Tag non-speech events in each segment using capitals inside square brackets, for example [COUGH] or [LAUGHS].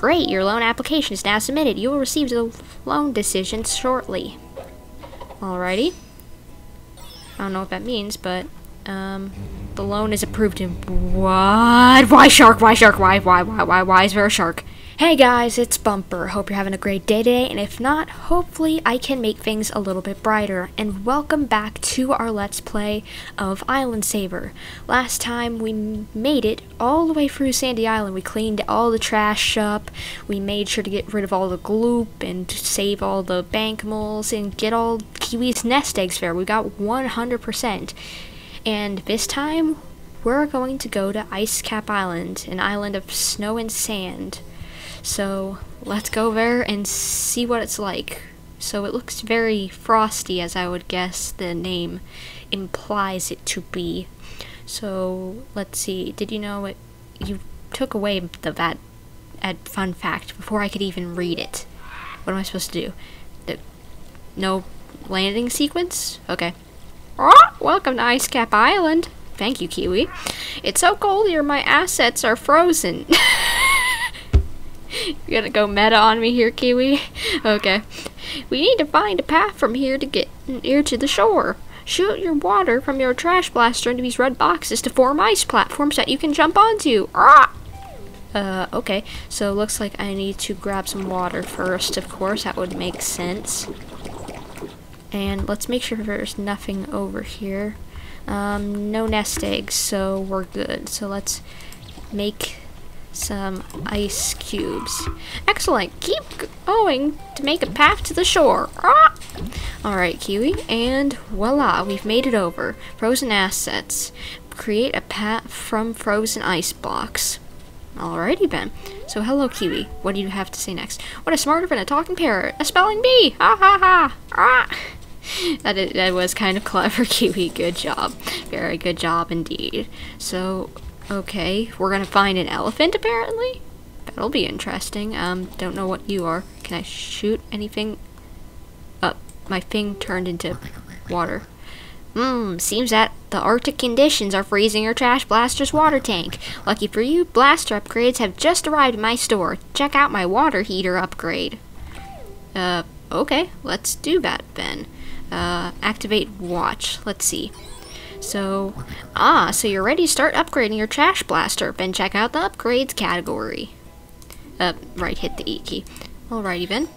Great, your loan application is now submitted. You will receive the loan decision shortly. Alrighty. I don't know what that means, but um, the loan is approved in what? Why shark? Why shark? Why? Why? Why? Why? Why is there a shark? Hey guys, it's Bumper. Hope you're having a great day today, and if not, hopefully I can make things a little bit brighter. And welcome back to our Let's Play of Island Saver. Last time we made it all the way through Sandy Island. We cleaned all the trash up, we made sure to get rid of all the gloop and save all the bankmals and get all Kiwi's nest eggs fair. We got 100%. And this time, we're going to go to Ice Cap Island, an island of snow and sand. So let's go there and see what it's like. So it looks very frosty, as I would guess the name implies it to be. So let's see. Did you know it? You took away the that fun fact before I could even read it. What am I supposed to do? The, no landing sequence? Okay. Oh, welcome to Ice Cap Island. Thank you, Kiwi. It's so cold here, my assets are frozen. [LAUGHS] you gonna go meta on me here, Kiwi? Okay. We need to find a path from here to get near to the shore. Shoot your water from your trash blaster into these red boxes to form ice platforms that you can jump onto. Ah! Uh, okay. So looks like I need to grab some water first, of course. That would make sense. And let's make sure there's nothing over here. Um, no nest eggs, so we're good. So let's make some ice cubes. Excellent. Keep going to make a path to the shore. Ah! Alright, Kiwi. And voila, we've made it over. Frozen assets. Create a path from frozen ice blocks. Alrighty then. So hello, Kiwi. What do you have to say next? What is smarter than a talking parrot? A spelling bee! Ha ha ha! Ah! [LAUGHS] that, is, that was kind of [LAUGHS] clever, Kiwi. Good job. Very good job indeed. So, Okay, we're gonna find an elephant apparently? That'll be interesting. Um, don't know what you are. Can I shoot anything? Uh, my thing turned into water. Hmm, seems that the Arctic conditions are freezing your trash blaster's water tank. Lucky for you, blaster upgrades have just arrived in my store. Check out my water heater upgrade. Uh, okay, let's do that then. Uh, activate watch. Let's see. So, ah, so you're ready to start upgrading your trash blaster. Then check out the upgrades category. Uh, right, hit the E key. Alrighty then.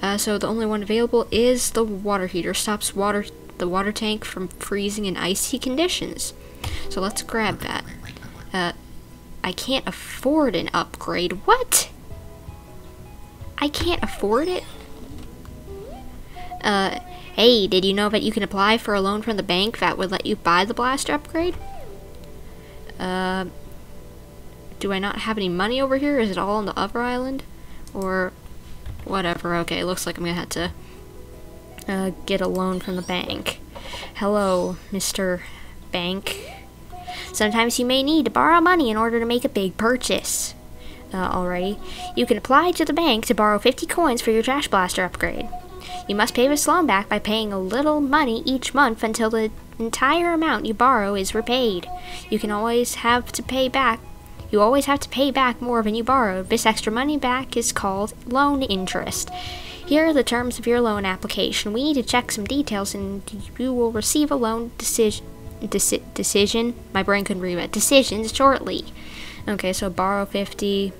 Uh, so the only one available is the water heater. Stops water the water tank from freezing in icy conditions. So let's grab that. Uh, I can't afford an upgrade. What? I can't afford it? Uh, Hey, did you know that you can apply for a loan from the bank that would let you buy the blaster upgrade? Uh, do I not have any money over here? Is it all on the other island? Or whatever. Okay, looks like I'm gonna have to uh, get a loan from the bank. Hello, Mr. Bank. Sometimes you may need to borrow money in order to make a big purchase. Uh, alrighty. You can apply to the bank to borrow 50 coins for your trash blaster upgrade. You must pay this loan back by paying a little money each month until the entire amount you borrow is repaid. You can always have to pay back you always have to pay back more than you borrowed. This extra money back is called loan interest. Here are the terms of your loan application. We need to check some details and you will receive a loan decision deci decision. My brain couldn't read it. Decisions shortly. Okay, so borrow 50,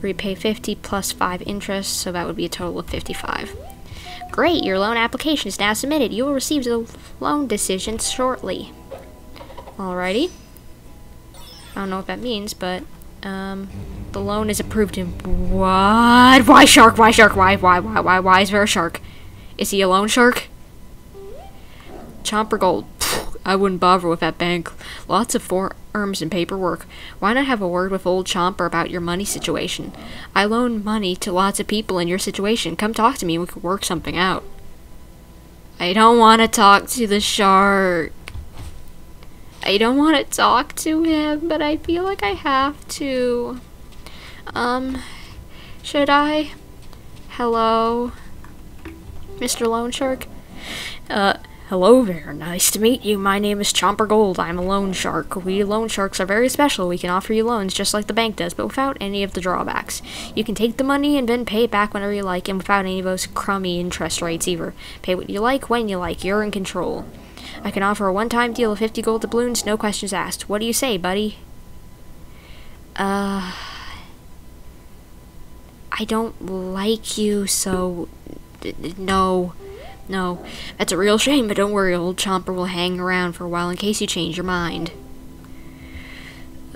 repay 50 plus 5 interest, so that would be a total of 55. Great, your loan application is now submitted. You will receive the loan decision shortly. Alrighty. I don't know what that means, but um, the loan is approved in what? Why shark? Why shark? Why? Why? Why? Why? Why is there a shark? Is he a loan shark? Chomper Gold. I wouldn't bother with that bank. Lots of forms and paperwork. Why not have a word with old Chomper about your money situation? I loan money to lots of people in your situation. Come talk to me and we could work something out. I don't want to talk to the shark. I don't want to talk to him, but I feel like I have to. Um, should I? Hello? Mr. Loan Shark? Uh, Hello there, nice to meet you. My name is Chomper Gold. I'm a loan shark. We loan sharks are very special. We can offer you loans just like the bank does, but without any of the drawbacks. You can take the money and then pay it back whenever you like, and without any of those crummy interest rates either. Pay what you like, when you like. You're in control. I can offer a one-time deal of 50 gold doubloons, no questions asked. What do you say, buddy? Uh... I don't like you, so... No. No, that's a real shame, but don't worry, old Chomper will hang around for a while in case you change your mind.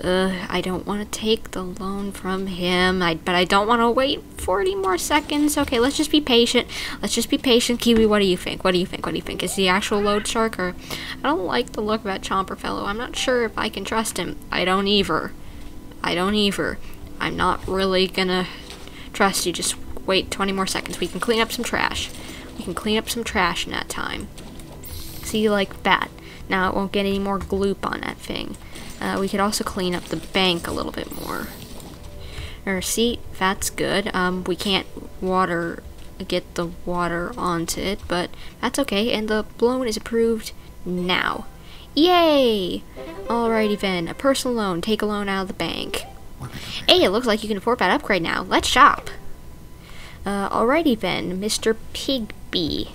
Ugh, I don't want to take the loan from him, I, but I don't want to wait 40 more seconds. Okay, let's just be patient. Let's just be patient. Kiwi, what do you think? What do you think? What do you think? Is the actual load shark or... I don't like the look of that Chomper fellow. I'm not sure if I can trust him. I don't either. I don't either. I'm not really gonna trust you. Just wait 20 more seconds. We can clean up some trash. We can clean up some trash in that time. See, like that. Now it won't get any more gloop on that thing. Uh, we could also clean up the bank a little bit more. Or see, that's good. Um, we can't water get the water onto it, but that's okay. And the loan is approved now. Yay! Alrighty then, a personal loan. Take a loan out of the bank. Hey, it looks like you can afford that upgrade now. Let's shop. Uh, alrighty then, Mr. Pigby.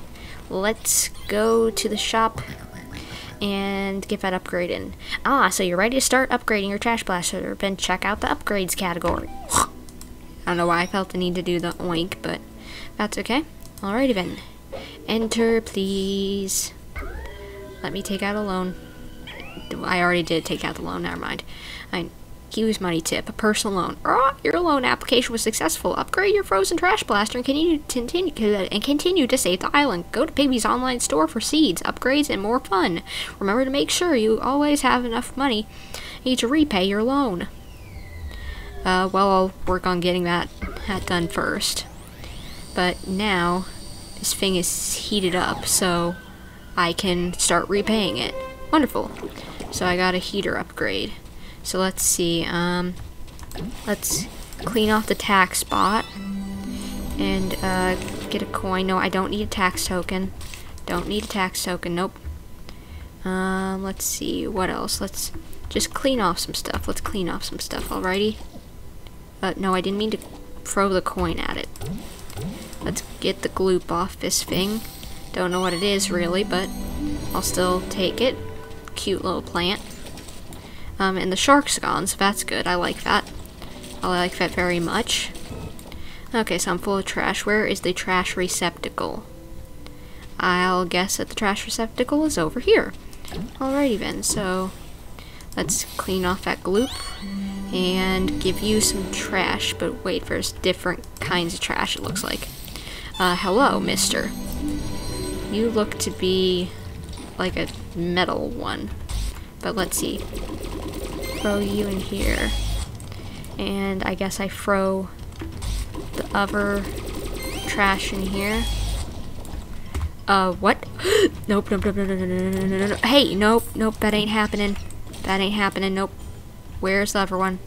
Let's go to the shop and get that upgrade in. Ah, so you're ready to start upgrading your trash blaster. Then check out the upgrades category. [SIGHS] I don't know why I felt the need to do the oink, but that's okay. Alrighty then. Enter, please. Let me take out a loan. I already did take out the loan, never mind. I Kiwi's Money Tip, a personal loan. Oh, your loan application was successful. Upgrade your frozen trash blaster and continue to continue and continue to save the island. Go to Pigby's online store for seeds, upgrades, and more fun. Remember to make sure you always have enough money to repay your loan. Uh, well, I'll work on getting that, that done first. But now, this thing is heated up, so I can start repaying it. Wonderful. So I got a heater upgrade. So let's see, um, let's clean off the tax spot and uh, get a coin. No, I don't need a tax token. Don't need a tax token, nope. Um, let's see, what else? Let's just clean off some stuff. Let's clean off some stuff, alrighty? Uh, no, I didn't mean to throw the coin at it. Let's get the gloop off this thing. Don't know what it is, really, but I'll still take it. Cute little plant. Um, and the shark's gone, so that's good. I like that. I like that very much. Okay, so I'm full of trash. Where is the trash receptacle? I'll guess that the trash receptacle is over here. Alrighty then, so let's clean off that gloop and give you some trash, but wait, there's different kinds of trash it looks like. Uh, hello, mister. You look to be like a metal one, but let's see throw you in here. And I guess I throw the other trash in here. Uh, what? [GASPS] nope, nope, nope, nope, nope, nope, nope, nope, nope. Hey, nope, nope, that ain't happening. That ain't happening, nope. Where's the other one?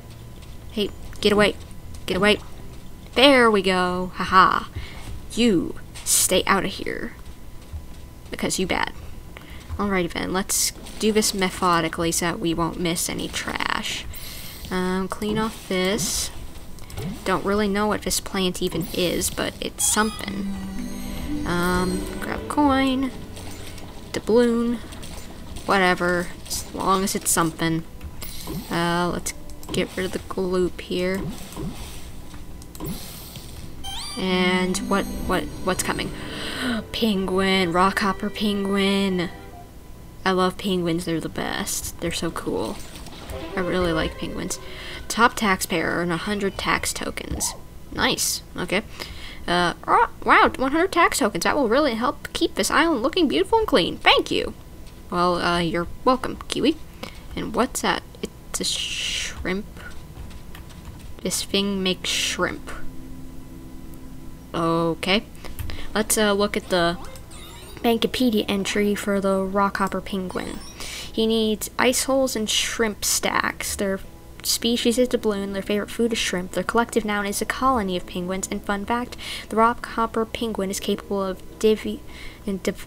Hey, get away. Get away. There we go. Haha. -ha. You stay out of here. Because you bad. Alrighty then, let's do this methodically so that we won't miss any trash. Um, clean off this. Don't really know what this plant even is, but it's something. Um, grab coin, doubloon, whatever, as long as it's something. Uh, let's get rid of the gloop here. And what, what, what's coming? [GASPS] penguin, rockhopper penguin. I love penguins, they're the best. They're so cool. I really like penguins. Top taxpayer earn 100 tax tokens. Nice. Okay. Uh, wow, 100 tax tokens. That will really help keep this island looking beautiful and clean. Thank you. Well, uh, you're welcome, Kiwi. And what's that? It's a shrimp. This thing makes shrimp. Okay. Let's uh, look at the Bankipedia entry for the rockhopper penguin. He needs ice holes and shrimp stacks. They're species is doubloon, their favorite food is shrimp, their collective noun is a colony of penguins, and fun fact, the rockhopper penguin is capable of div-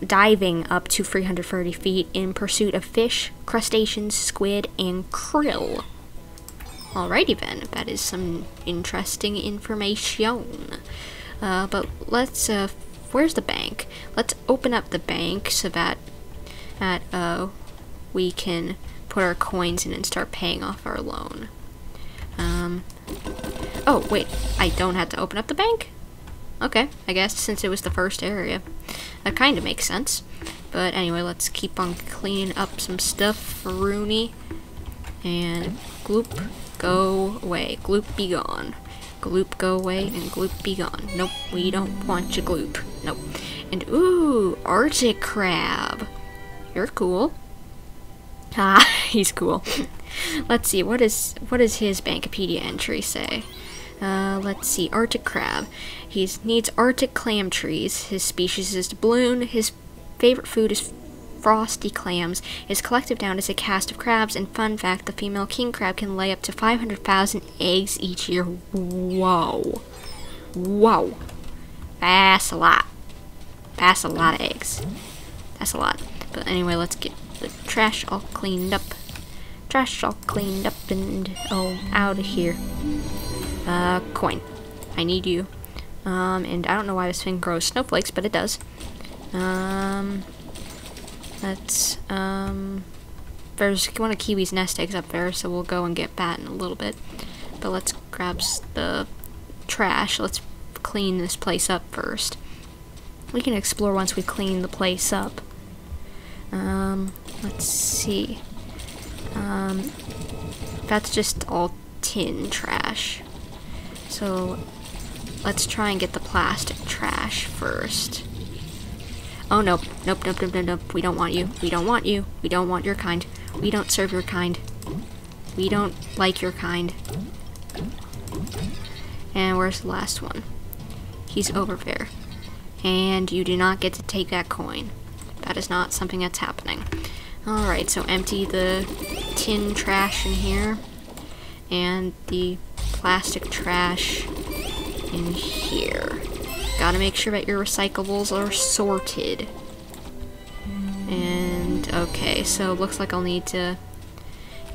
diving up to 330 feet in pursuit of fish, crustaceans, squid, and krill. Alrighty then, that is some interesting information. Uh, but let's, uh, where's the bank? Let's open up the bank so that, that, uh, we can put our coins in and start paying off our loan. Um, oh, wait, I don't have to open up the bank? Okay, I guess since it was the first area. That kind of makes sense. But anyway, let's keep on cleaning up some stuff for Rooney. And gloop, go away. Gloop, be gone. Gloop, go away, and gloop, be gone. Nope, we don't want you, gloop. Nope. And ooh, Arctic crab. You're cool. [LAUGHS] Ah, he's cool. [LAUGHS] let's see, what is what does his Bankopedia entry say? Uh, let's see, Arctic crab. He needs Arctic clam trees. His species is doubloon. His favorite food is frosty clams. His collective noun is a cast of crabs. And fun fact, the female king crab can lay up to 500,000 eggs each year. Whoa. Whoa. That's a lot. That's a lot of eggs. That's a lot. But anyway, let's get the trash all cleaned up. Trash all cleaned up and oh, out of here. Uh, coin. I need you. Um, and I don't know why this thing grows snowflakes, but it does. Um, let's, um, there's one of Kiwi's nest eggs up there, so we'll go and get that in a little bit. But let's grab the trash. Let's clean this place up first. We can explore once we clean the place up. Um, let's see. Um, that's just all tin trash. So let's try and get the plastic trash first. Oh, nope. Nope, nope, nope, nope, nope. We don't want you. We don't want you. We don't want your kind. We don't serve your kind. We don't like your kind. And where's the last one? He's over there. And you do not get to take that coin. That is not something that's happening. Alright, so empty the tin trash in here. And the plastic trash in here. Gotta make sure that your recyclables are sorted. And, okay, so looks like I'll need to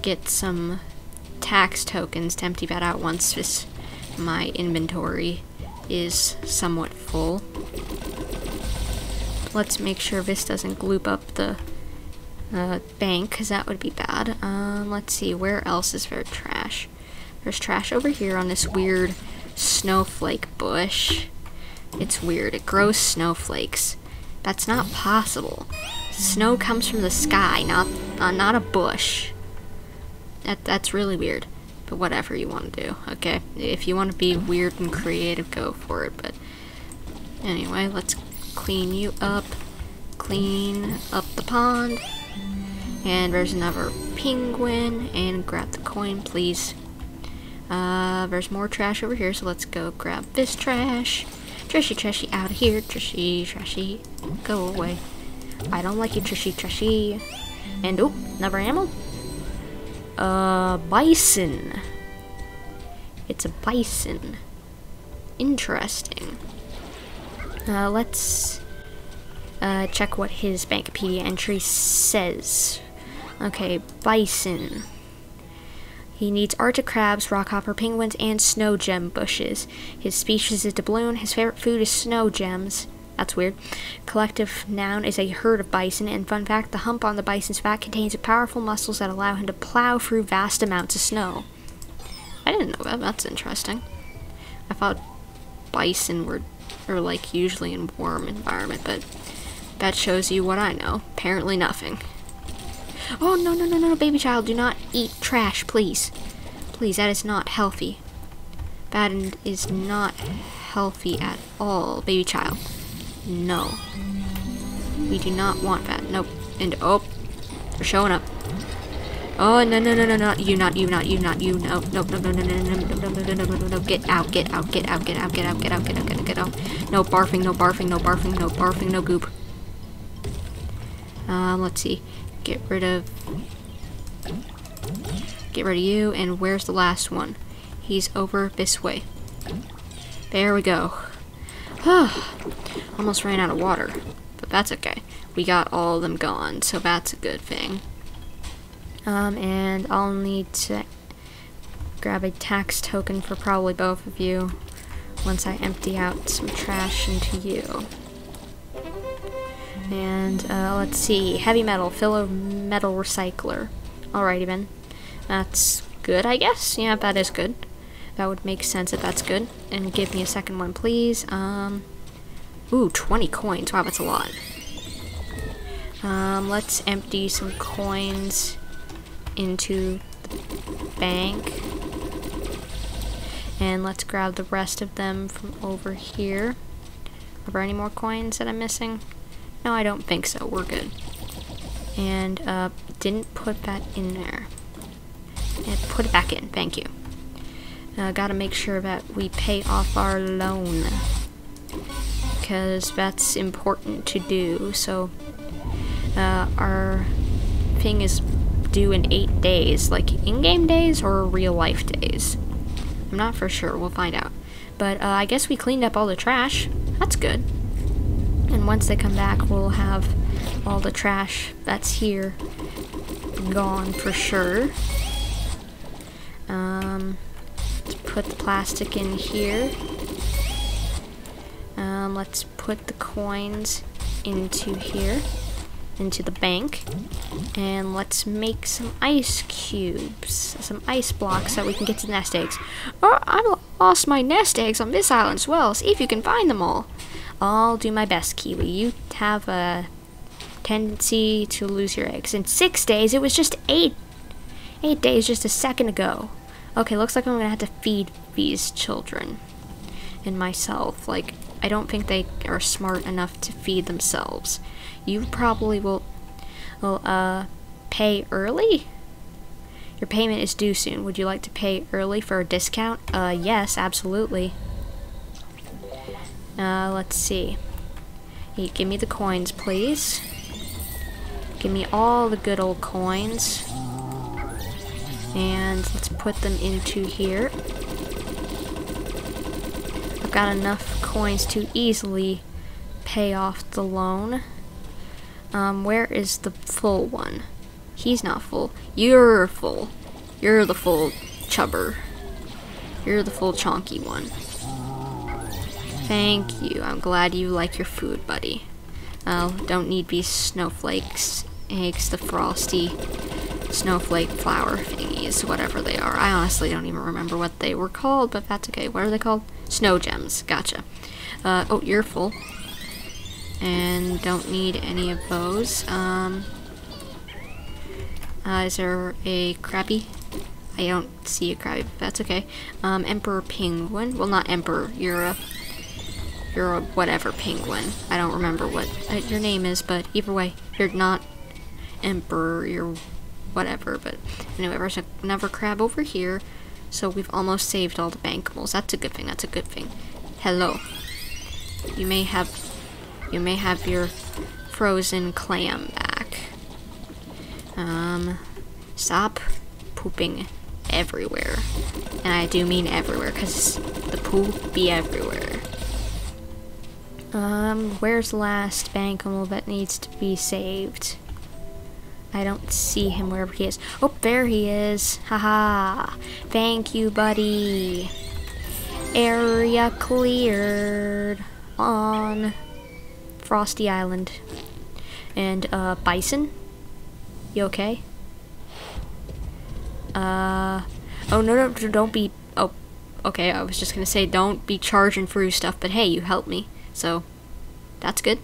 get some tax tokens to empty that out once this, my inventory is somewhat full. Let's make sure this doesn't gloop up the uh, bank, because that would be bad. Um, let's see, where else is there trash? There's trash over here on this weird snowflake bush. It's weird. It grows snowflakes. That's not possible. Snow comes from the sky, not uh, not a bush. That that's really weird. But whatever you want to do, okay? If you want to be weird and creative, go for it. But anyway, let's clean you up. Clean up the pond. And there's another penguin. And grab the coin, please. Uh, there's more trash over here, so let's go grab this trash. Trashy, trashy, out of here. Trashy, trashy, go away. I don't like you, trashy, trashy. And, oh, another animal. Uh, bison. It's a bison. Interesting. Uh, let's uh, check what his Bankopedia entry says. Okay, bison. He needs Arctic crabs, rockhopper penguins, and snow gem bushes. His species is doubloon. His favorite food is snow gems. That's weird. Collective noun is a herd of bison, and fun fact, the hump on the bison's back contains powerful muscles that allow him to plow through vast amounts of snow. I didn't know that. That's interesting. I thought bison were, are like usually in warm environment, but that shows you what I know. Apparently nothing. Oh, no, no, no, no, baby child, do not eat trash, please. Please, that is not healthy. That is not healthy at all, baby child. No. We do not want that. Nope. And, oh, they're showing up. Oh, no, no, no, no, not you, not you, not you, not you. No, no, no, no, no, no, no, no, no, no, no, no, no, no, get out, get out, get out, get out, get out, get out, get out, get out, get out. No barfing, no barfing, no barfing, no barfing, no goop. Um, let's see. Get rid of Get rid of you, and where's the last one? He's over this way. There we go. [SIGHS] Almost ran out of water, but that's okay. We got all of them gone, so that's a good thing. Um, and I'll need to grab a tax token for probably both of you once I empty out some trash into you. And uh, let's see, heavy metal, fill a metal recycler. Alrighty then, that's good I guess, yeah that is good. That would make sense if that's good. And give me a second one please. Um, ooh, 20 coins, wow that's a lot. Um, let's empty some coins into the bank. And let's grab the rest of them from over here. Are there any more coins that I'm missing? No, I don't think so. We're good. And, uh, didn't put that in there. And put it back in. Thank you. Uh, gotta make sure that we pay off our loan. Because that's important to do. So, uh, our thing is due in eight days. Like, in-game days or real-life days? I'm not for sure. We'll find out. But, uh, I guess we cleaned up all the trash. That's good. And once they come back, we'll have all the trash that's here gone for sure. Um, let's put the plastic in here. Um, let's put the coins into here, into the bank. And let's make some ice cubes, some ice blocks so we can get to the nest eggs. Oh, I lost my nest eggs on this island as well. See if you can find them all. I'll do my best, Kiwi. You have a tendency to lose your eggs. In six days, it was just eight. Eight days just a second ago. Okay, looks like I'm gonna have to feed these children. And myself. Like, I don't think they are smart enough to feed themselves. You probably will, will, uh, pay early? Your payment is due soon. Would you like to pay early for a discount? Uh, yes, absolutely. Uh, let's see. Give me the coins, please. Give me all the good old coins. And let's put them into here. I've got enough coins to easily pay off the loan. Um, where is the full one? He's not full. You're full. You're the full chubber. You're the full chonky one. Thank you. I'm glad you like your food, buddy. Oh, don't need these snowflakes, eggs, the frosty snowflake flower thingies, whatever they are. I honestly don't even remember what they were called, but that's okay. What are they called? Snow gems. Gotcha. Uh, oh, you're full. And don't need any of those. Um, uh, is there a crabby? I don't see a crabby, but that's okay. Um, Emperor Penguin. Well, not Emperor. You're a you're a whatever penguin. I don't remember what uh, your name is, but either way, you're not emperor, you're whatever. But anyway, there's another crab over here, so we've almost saved all the bankables. That's a good thing, that's a good thing. Hello. You may have, you may have your frozen clam back. Um, stop pooping everywhere. And I do mean everywhere, because the poop be everywhere. Um, where's the last bankable that needs to be saved? I don't see him wherever he is. Oh, there he is. Haha. Thank you, buddy. Area cleared on Frosty Island. And, uh, Bison? You okay? Uh, oh, no, no, don't be, oh, okay, I was just gonna say don't be charging through stuff, but hey, you helped me. So, that's good.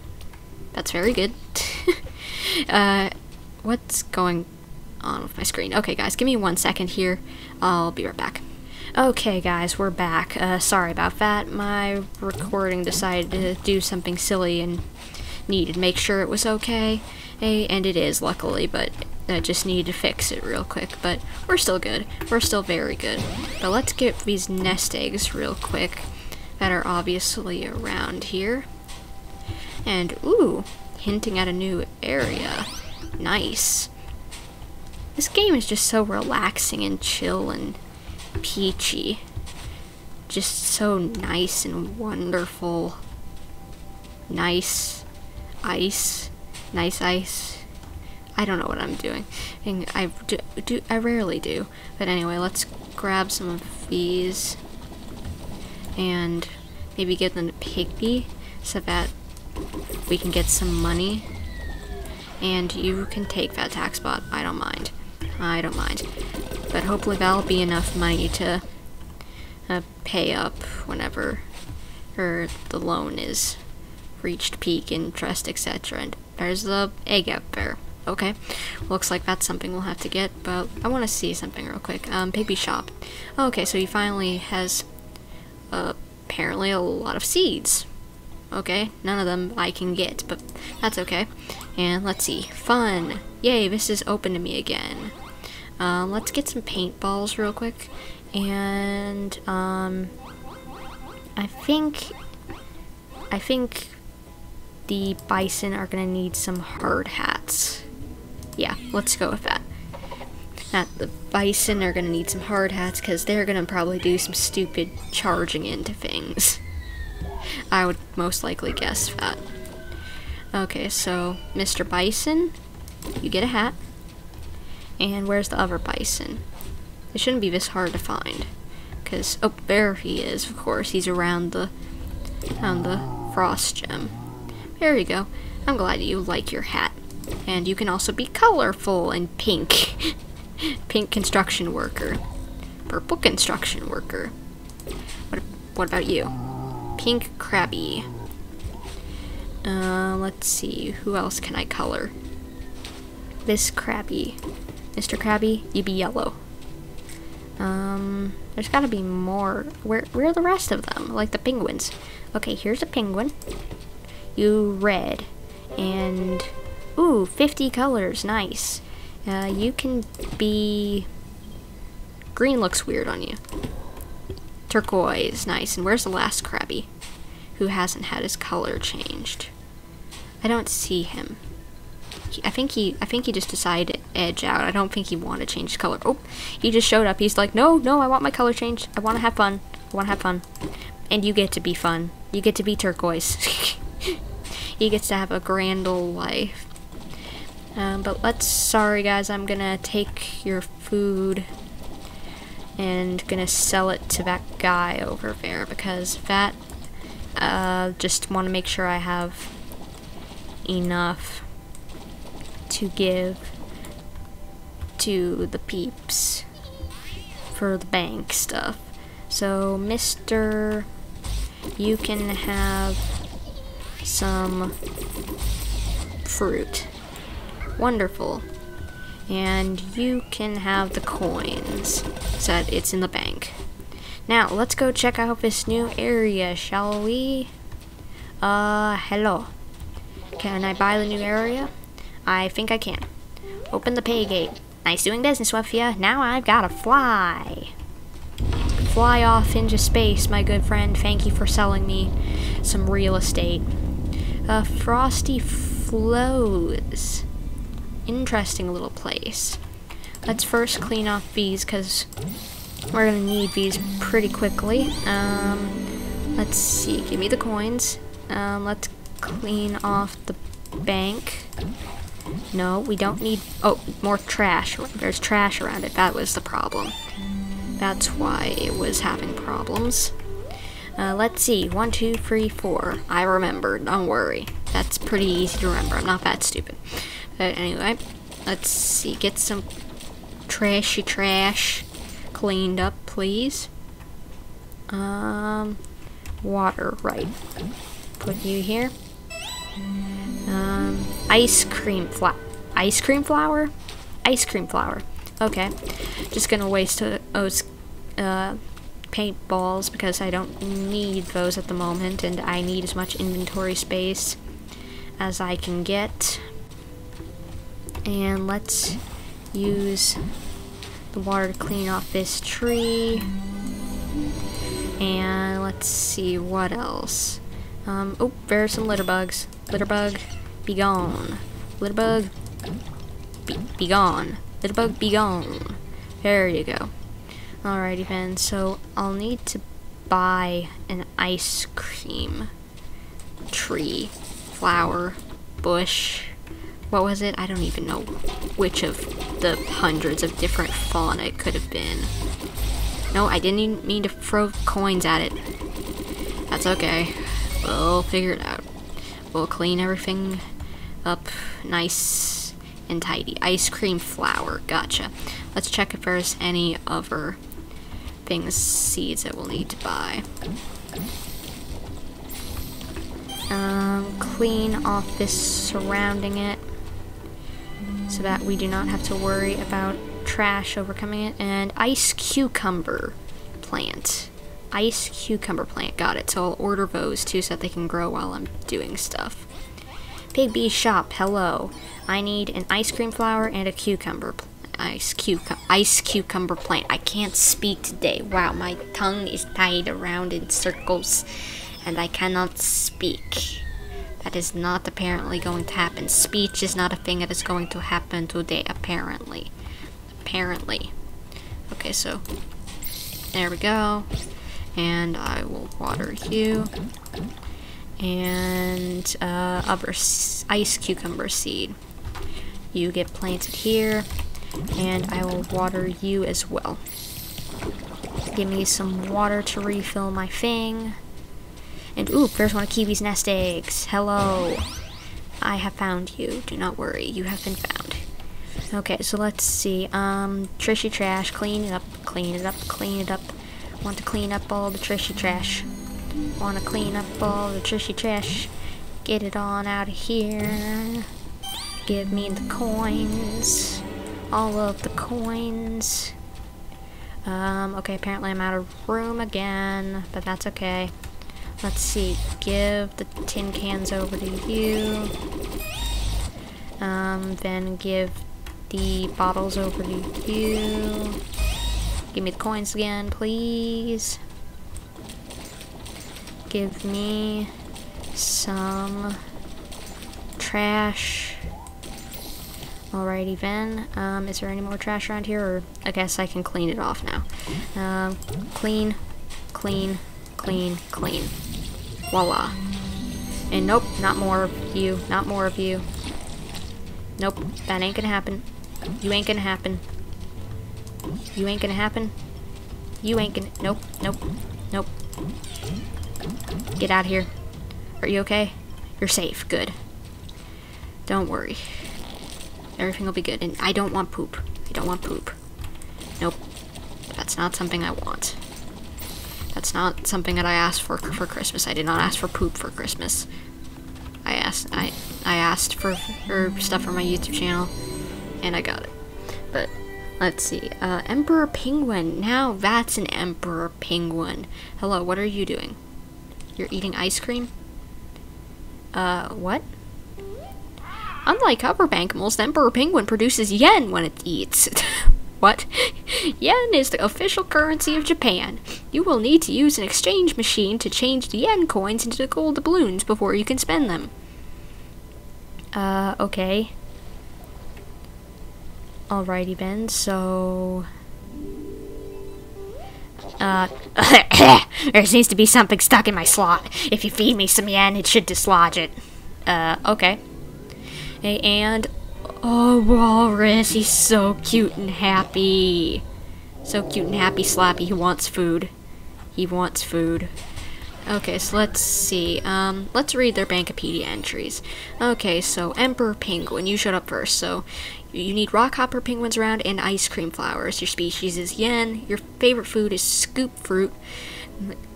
That's very good. [LAUGHS] uh, what's going on with my screen? Okay, guys, give me one second here. I'll be right back. Okay, guys, we're back. Uh, sorry about that. My recording decided to do something silly and needed to make sure it was okay. Hey, And it is, luckily, but I just need to fix it real quick. But we're still good. We're still very good. But let's get these nest eggs real quick that are obviously around here. And, ooh, hinting at a new area. Nice. This game is just so relaxing and chill and peachy. Just so nice and wonderful. Nice ice. Nice ice. I don't know what I'm doing. And I do, do I rarely do. But anyway, let's grab some of these and maybe get them to Pigby so that we can get some money. And you can take that tax spot. I don't mind. I don't mind. But hopefully that'll be enough money to uh, pay up whenever or the loan is reached peak interest, etc. And there's the egg out there. Okay, looks like that's something we'll have to get, but I want to see something real quick. Um, Pigby shop. okay, so he finally has apparently a lot of seeds. Okay, none of them I can get, but that's okay. And let's see, fun. Yay, this is open to me again. Um, let's get some paintballs real quick. And, um, I think, I think the bison are gonna need some hard hats. Yeah, let's go with that. Now, the bison are gonna need some hard hats because they're gonna probably do some stupid charging into things. [LAUGHS] I would most likely guess that. Okay, so Mr. Bison, you get a hat. And where's the other bison? It shouldn't be this hard to find. Because, oh, there he is, of course. He's around the, around the frost gem. There you go. I'm glad you like your hat. And you can also be colorful and pink. [LAUGHS] pink construction worker. Purple construction worker. What, what about you? Pink crabby. Uh, let's see. Who else can I color? This crabby. Mr. Crabby, you be yellow. Um, there's gotta be more. Where, where are the rest of them? Like the penguins. Okay, here's a penguin. You red. And, ooh, 50 colors, nice. Uh, you can be... Green looks weird on you. Turquoise, nice. And where's the last Krabby? Who hasn't had his color changed? I don't see him. He, I think he I think he just decided to edge out. I don't think he wanted to change color. Oh, he just showed up. He's like, no, no, I want my color changed. I want to have fun. I want to have fun. And you get to be fun. You get to be turquoise. [LAUGHS] he gets to have a grand old life. Um, but let's, sorry guys, I'm gonna take your food and gonna sell it to that guy over there because that, uh, just want to make sure I have enough to give to the peeps for the bank stuff. So, Mr. You can have some fruit. Wonderful. And you can have the coins. So it's in the bank. Now, let's go check out this new area, shall we? Uh, hello. Can I buy the new area? I think I can. Open the pay gate. Nice doing business with. Now I've got to fly. Fly off into space, my good friend. Thank you for selling me some real estate. Uh, Frosty Flows interesting little place. Let's first clean off these because we're going to need these pretty quickly. Um, let's see, give me the coins. Um, let's clean off the bank. No, we don't need, oh, more trash. There's trash around it. That was the problem. That's why it was having problems. Uh, let's see, one, two, three, four. I remember, don't worry. That's pretty easy to remember. I'm not that stupid. But anyway, let's see. Get some trashy trash cleaned up, please. Um, water, right. Put you here. Um, ice cream flower. Ice cream flower? Ice cream flower. Okay. Just gonna waste those uh, paintballs because I don't need those at the moment and I need as much inventory space as I can get and let's use the water to clean off this tree and let's see what else um, oh are some litter bugs litter bug be gone litter bug be, be gone Little bug, be gone. There you go. Alrighty then, so I'll need to buy an ice cream tree, flower, bush. What was it? I don't even know which of the hundreds of different fauna it could have been. No, I didn't mean to throw coins at it. That's okay. We'll figure it out. We'll clean everything up nice and tidy. Ice cream flower. Gotcha. Let's check if there's any other things, seeds that we'll need to buy. Um, clean off this surrounding it so that we do not have to worry about trash overcoming it. And ice cucumber plant. Ice cucumber plant, got it. So I'll order those too so that they can grow while I'm doing stuff. Pigby shop, hello. I need an ice cream flower and a cucumber ice cucumber ice cucumber plant. I can't speak today. Wow, my tongue is tied around in circles and I cannot speak. That is not apparently going to happen. Speech is not a thing that is going to happen today, apparently. Apparently. Okay, so there we go. And I will water you. And uh, other ice cucumber seed. You get planted here and I will water you as well. Give me some water to refill my thing. And ooh, there's one of Kiwi's nest eggs. Hello. I have found you. Do not worry, you have been found. Okay, so let's see. Um, Trishy trash, clean it up, clean it up, clean it up. Want to clean up all the Trishy trash. Want to clean up all the Trishy trash. Get it on out of here. Give me the coins all of the coins. Um, okay, apparently I'm out of room again, but that's okay. Let's see, give the tin cans over to you. Um, then give the bottles over to you. Give me the coins again, please. Give me some trash. Alrighty then, um, is there any more trash around here, or I guess I can clean it off now. Um, clean, clean, clean, clean. Voila. And nope, not more of you, not more of you. Nope, that ain't gonna happen. You ain't gonna happen. You ain't gonna happen. You ain't gonna, nope, nope, nope. Get out of here. Are you okay? You're safe, good. Don't worry. Everything will be good. And I don't want poop. I don't want poop. Nope. That's not something I want. That's not something that I asked for for Christmas. I did not ask for poop for Christmas. I asked I I asked for, for stuff for my YouTube channel, and I got it. But let's see. Uh, Emperor Penguin. Now that's an Emperor Penguin. Hello. What are you doing? You're eating ice cream. Uh, what? Unlike other bankmals, the Emperor Penguin produces yen when it eats. [LAUGHS] what? Yen is the official currency of Japan. You will need to use an exchange machine to change the yen coins into the gold doubloons before you can spend them. Uh, okay. Alrighty then, so... Uh, [COUGHS] there seems to be something stuck in my slot. If you feed me some yen, it should dislodge it. Uh, okay. And, oh, Walrus, he's so cute and happy. So cute and happy, Slappy. He wants food. He wants food. Okay, so let's see. Um, let's read their Bankopedia entries. Okay, so Emperor Penguin, you showed up first. So you need rockhopper penguins around and ice cream flowers. Your species is yen. Your favorite food is scoop fruit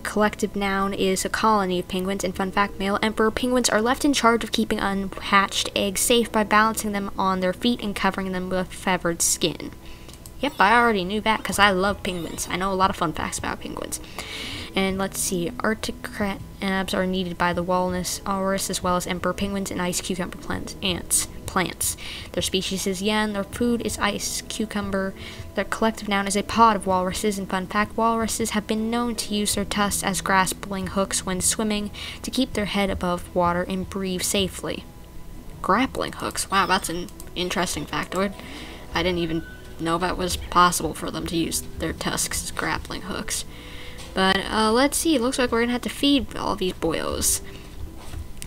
collective noun is a colony of penguins, and fun fact, male emperor penguins are left in charge of keeping unhatched eggs safe by balancing them on their feet and covering them with feathered skin. Yep, I already knew that because I love penguins. I know a lot of fun facts about penguins. And let's see, Arctic crabs uh, are needed by the walrus, as well as emperor penguins and ice cucumber plants, ants plants. Their species is yen, their food is ice cucumber. Their collective noun is a pod of walruses, and fun fact, walruses have been known to use their tusks as grappling hooks when swimming to keep their head above water and breathe safely. Grappling hooks? Wow, that's an interesting factoid. I didn't even know that was possible for them to use their tusks as grappling hooks. But uh, let's see. It looks like we're gonna have to feed all these boyos.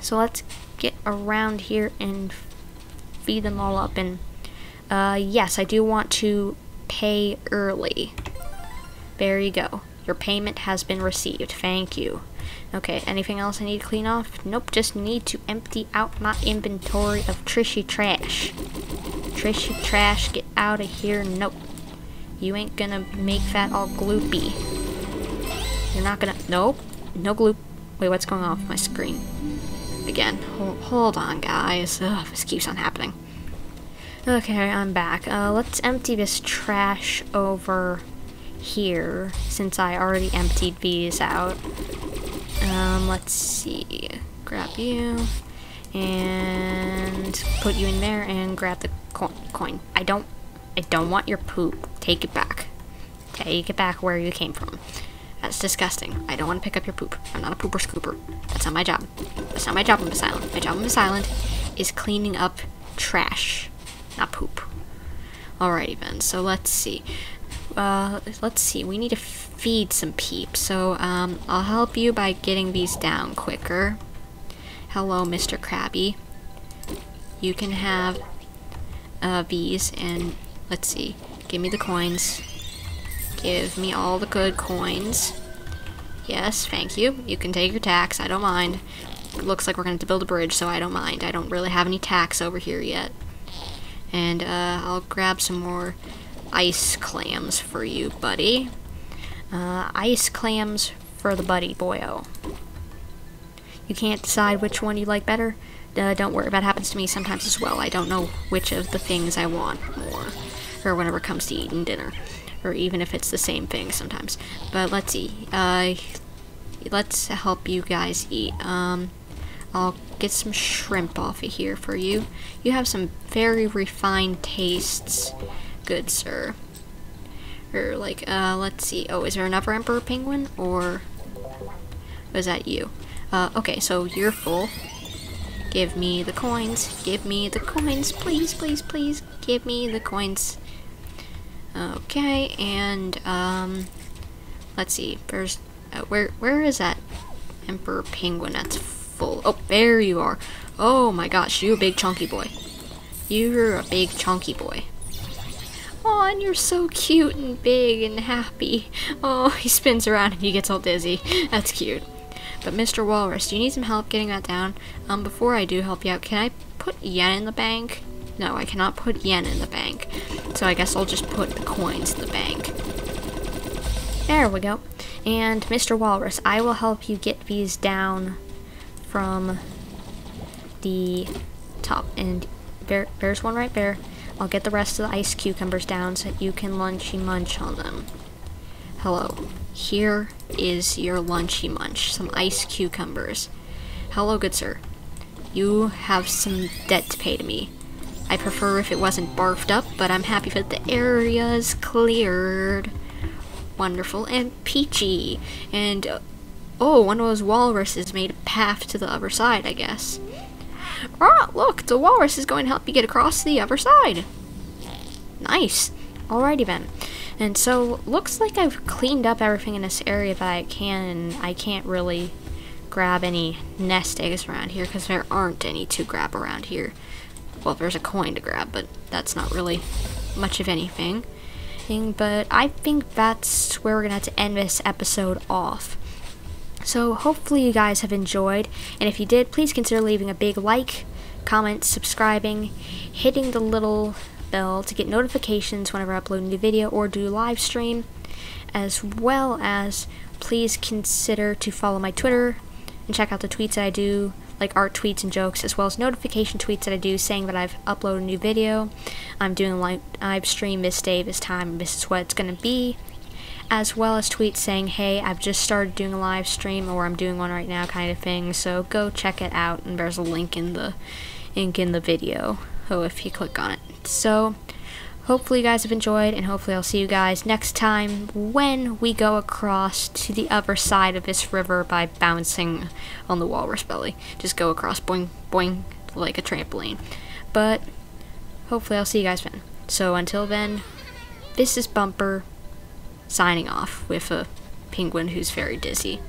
So let's get around here and feed them all up. And uh, yes, I do want to pay early. There you go. Your payment has been received. Thank you. Okay, anything else I need to clean off? Nope, just need to empty out my inventory of Trishy trash. Trishy trash, get out of here. Nope. You ain't gonna make that all gloopy. You're not gonna... Nope. No gloop. Wait, what's going on with my screen? Again. Hold, hold on, guys. Ugh, this keeps on happening. Okay, I'm back. Uh, let's empty this trash over here, since I already emptied these out. Um, let's see. Grab you, and put you in there, and grab the co coin. I don't, I don't want your poop. Take it back. Take it back where you came from. That's disgusting. I don't want to pick up your poop. I'm not a pooper scooper. That's not my job. That's not my job on Miss Island. My job on Miss Island is cleaning up trash, not poop. Alrighty then, so let's see. Uh, let's see, we need to feed some peeps, so um, I'll help you by getting these down quicker. Hello, Mr. Krabby. You can have uh, these, and let's see, give me the coins. Give me all the good coins. Yes, thank you. You can take your tax, I don't mind. looks like we're going to build a bridge, so I don't mind. I don't really have any tax over here yet. And uh, I'll grab some more ice clams for you, buddy. Uh, ice clams for the buddy boyo. You can't decide which one you like better? Uh, don't worry, that happens to me sometimes as well. I don't know which of the things I want more, or whenever it comes to eating dinner or even if it's the same thing sometimes. But let's see. Uh, let's help you guys eat. Um, I'll get some shrimp off of here for you. You have some very refined tastes, good sir. Or like, uh, let's see. Oh, is there another emperor penguin or was that you? Uh, okay, so you're full. Give me the coins. Give me the coins, please, please, please. Give me the coins. Okay, and um, let's see. There's uh, where where is that emperor penguin that's full? Oh, there you are. Oh my gosh, you a big chunky boy. You're a big chunky boy. Oh, and you're so cute and big and happy. Oh, [LAUGHS] he spins around and he gets all dizzy. That's cute. But Mr. Walrus, do you need some help getting that down? Um, before I do help you out, can I put yen in the bank? No, I cannot put yen in the bank. So I guess I'll just put the coins in the bank. There we go. And Mr. Walrus, I will help you get these down from the top. And there, there's one right there. I'll get the rest of the ice cucumbers down so that you can lunchy munch on them. Hello. Here is your lunchy munch. Some ice cucumbers. Hello, good sir. You have some debt to pay to me. I prefer if it wasn't barfed up, but I'm happy that the area's cleared. Wonderful and peachy. And, uh, oh, one of those walruses made a path to the other side, I guess. Ah, look, the walrus is going to help you get across to the other side. Nice. Alrighty then. And so, looks like I've cleaned up everything in this area that I can, and I can't really grab any nest eggs around here because there aren't any to grab around here well, there's a coin to grab, but that's not really much of anything. But I think that's where we're going to have to end this episode off. So hopefully you guys have enjoyed, and if you did, please consider leaving a big like, comment, subscribing, hitting the little bell to get notifications whenever I upload a new video or do live stream, as well as please consider to follow my Twitter and check out the tweets I do like art tweets and jokes, as well as notification tweets that I do saying that I've uploaded a new video. I'm doing a live stream this day, this time, this is what it's going to be. As well as tweets saying, hey, I've just started doing a live stream, or I'm doing one right now, kind of thing. So go check it out, and there's a link in the link in the video. Oh, if you click on it. So hopefully you guys have enjoyed and hopefully I'll see you guys next time when we go across to the other side of this river by bouncing on the walrus belly. Just go across boing boing like a trampoline. But hopefully I'll see you guys then. So until then, this is Bumper signing off with a penguin who's very dizzy.